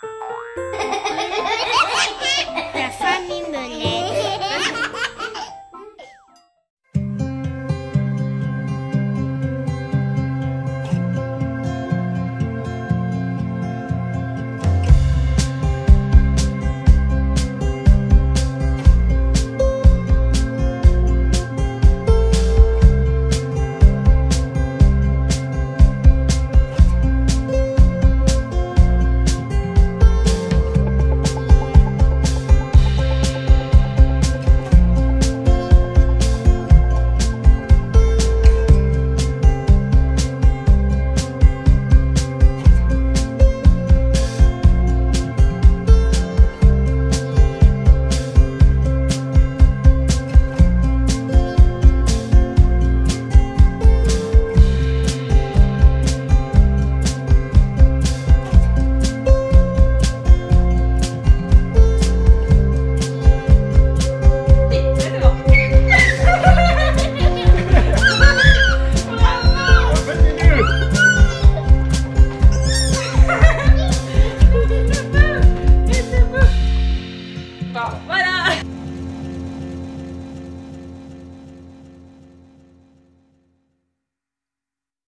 Famille Melette. Voilà